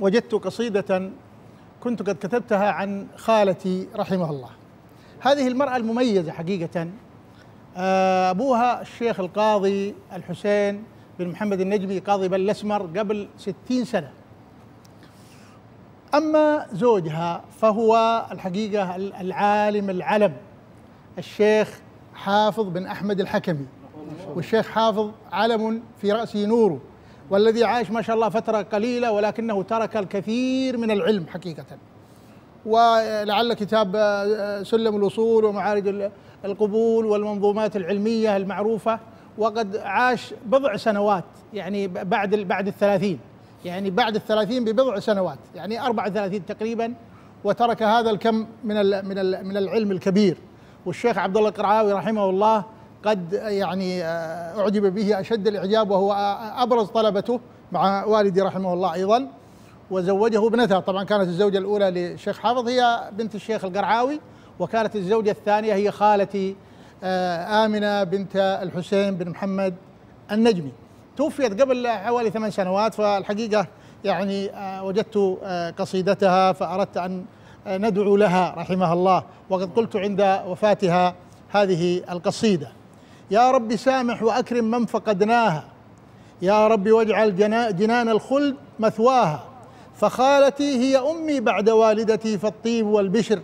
وجدت قصيدة كنت قد كتبتها عن خالتي رحمه الله. هذه المرأة المميزة حقيقة آه، أبوها الشيخ القاضي الحسين بن محمد النجمي قاضي بل الأسمر قبل ستين سنة. أما زوجها فهو الحقيقة العالم العلم الشيخ حافظ بن أحمد الحكمي. والشيخ حافظ علم في رأسه نوره. والذي عاش ما شاء الله فترة قليلة ولكنه ترك الكثير من العلم حقيقة. ولعل كتاب آه، سلم الوصول ومعارج القبول والمنظومات العلمية المعروفة وقد عاش بضع سنوات يعني بعد بعد الثلاثين. يعني بعد الثلاثين ببضع سنوات يعني أربع ثلاثين تقريبا وترك هذا الكم من من من العلم الكبير. والشيخ عبد الله القرعاوي رحمه الله قد يعني آه، أعجب به أشد الإعجاب وهو أبرز طلبته مع والدي رحمه الله أيضا وزوجه ابنته طبعا كانت الزوجة الأولى للشيخ حافظ هي بنت الشيخ القرعاوي وكانت الزوجة الثانية هي خالتي آه، آمنة بنت الحسين بن محمد النجمي. توفيت قبل حوالي ثمان سنوات فالحقيقة يعني آه، وجدت قصيدتها فأردت أن ندعو لها رحمها الله. وقد قلت عند وفاتها هذه القصيدة. يا رب سامح وأكرم من فقدناها. يا رب واجعل جنان الخلد مثواها. فخالتي هي أمي بعد والدتي فالطيب والبشر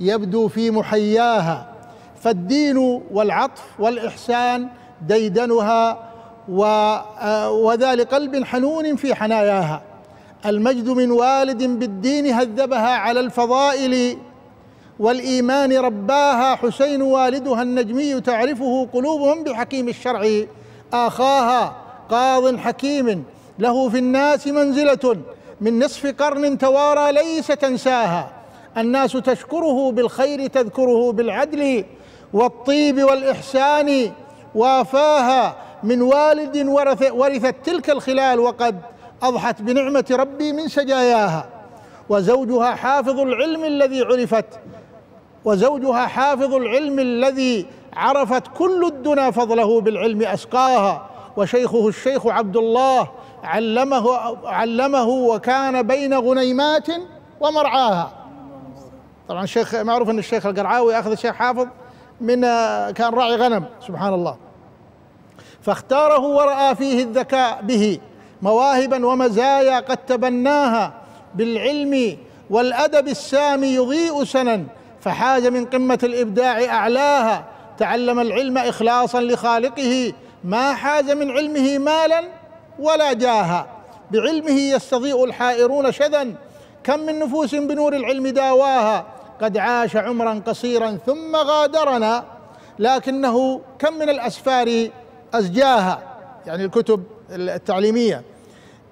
يبدو في محياها. فالدين والعطف والإحسان ديدنها وذا لقلب حنون في حناياها. المجد من والد بالدين هذبها على الفضائل والإيمان رباها حسين والدها النجمي تعرفه قلوبهم بحكيم الشرع آخاها قاض حكيم له في الناس منزلة من نصف قرن توارى ليس تنساها. الناس تشكره بالخير تذكره بالعدل والطيب والإحسان. وافاها من والد ورث ورثت تلك الخلال وقد أضحت بنعمة ربي من سجاياها. وزوجها حافظ العلم الذي عرفت وزوجها حافظ العلم الذي عرفت كل الدنا فضله بالعلم اسقاها وشيخه الشيخ عبد الله علمه علمه وكان بين غنيمات ومرعاها. طبعا الشيخ معروف إن الشيخ القرعاوي أخذ الشيخ حافظ من كان راعي غنم سبحان الله. فاختاره ورأى فيه الذكاء به مواهبا ومزايا قد تبناها بالعلم والأدب السامي يضيء سنا فحاز من قمة الإبداع أعلاها. تعلم العلم اخلاصا لخالقه. ما حاز من علمه مالا ولا جاها. بعلمه يستضيء الحائرون شذا. كم من نفوس بنور العلم داواها. قد عاش عمرا قصيرا ثم غادرنا. لكنه كم من الأسفار أزجاها. يعني الكتب التعليمية.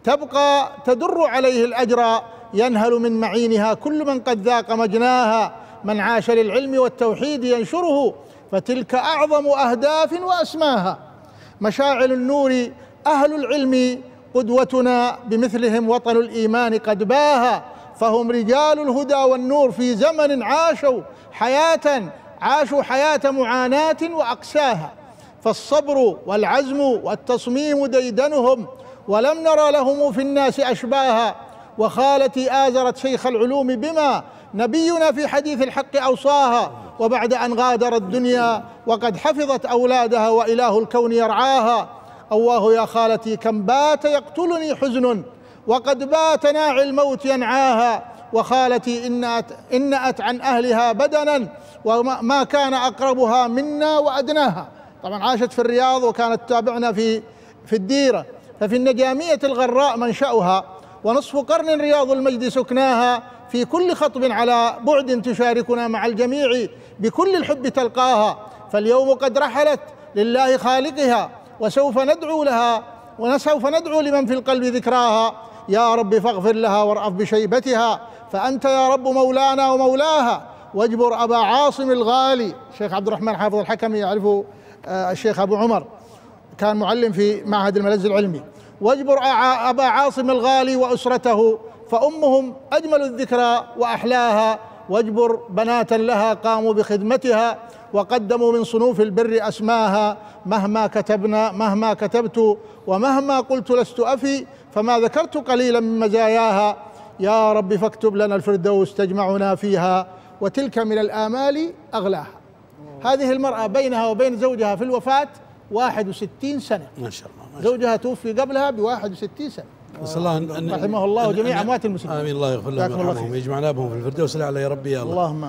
تبقى تدر عليه الأجر. ينهل من معينها كل من قد ذاق مجناها. من عاش للعلم والتوحيد ينشره فتلك أعظم أهداف وأسماها. مشاعل النور أهل العلم قدوتنا بمثلهم وطن الإيمان قد باها فهم رجال الهدى والنور في زمن عاشوا حياة عاشوا حياة معاناة وأقساها. فالصبر والعزم والتصميم ديدنهم ولم نرى لهم في الناس أشباها. وخالتي آزرت شيخ العلوم بما نبينا في حديث الحق أوصاها وبعد أن غادر الدنيا وقد حفظت أولادها وإله الكون يرعاها. أواه يا خالتي كم بات يقتلني حزن وقد بات ناعي الموت ينعاها. وخالتي إن أت, إن أت عن أهلها بدنا وما كان أقربها منا وأدناها. طبعا عاشت في الرياض وكانت تتابعنا في في الديرة. ففي النجامية الغراء منشأها. ونصف قرن رياض المجد سكناها في كل خطب على بعد تشاركنا مع الجميع بكل الحب تلقاها. فاليوم قد رحلت لله خالقها وسوف ندعو لها وسوف ندعو لمن في القلب ذكراها. يا رب فاغفر لها وارأف بشيبتها. فأنت يا رب مولانا ومولاها. واجبر أبا عاصم الغالي. الشيخ عبد الرحمن حافظ الحكمي يعرفه آه، الشيخ أبو عمر. كان معلم في معهد الملز العلمي. واجبر أبا عاصم الغالي وأسرته فأمهم أجمل الذكرى وأحلاها. واجبر بناتا لها قاموا بخدمتها وقدموا من صنوف البر أسماها. مهما كتبنا مهما كتبت ومهما قلت لست أفي فما ذكرت قليلا من مزاياها. يا رب فاكتب لنا الفردوس تجمعنا فيها وتلك من الآمال أغلاها. هذه المرأة بينها وبين زوجها في الوفاة 61 سنة. ما شاء الله ما شاء زوجها توفي قبلها ب 61 سنة. نسال الله أن- رحمه الله أن- أموات المسلمين. آمين الله يغفر لهم ويرحمهم. ويجمعنا بهم في الفردوس الاعلى يا ربي يا الله. اللهم